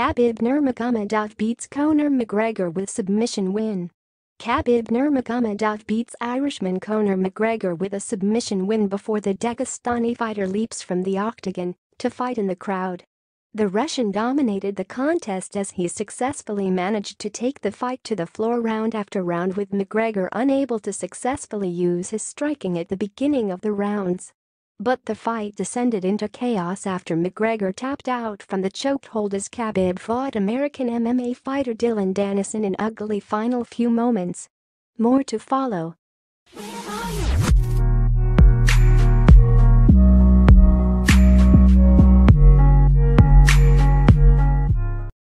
Khabib Nurmagomedov beats Conor McGregor with submission win. Khabib Nurmagomedov beats Irishman Conor McGregor with a submission win before the Dagestani fighter leaps from the octagon to fight in the crowd. The Russian dominated the contest as he successfully managed to take the fight to the floor round after round with McGregor unable to successfully use his striking at the beginning of the rounds. But the fight descended into chaos after McGregor tapped out from the chokehold as Khabib fought American MMA fighter Dillon Danis in ugly final few moments. More to follow.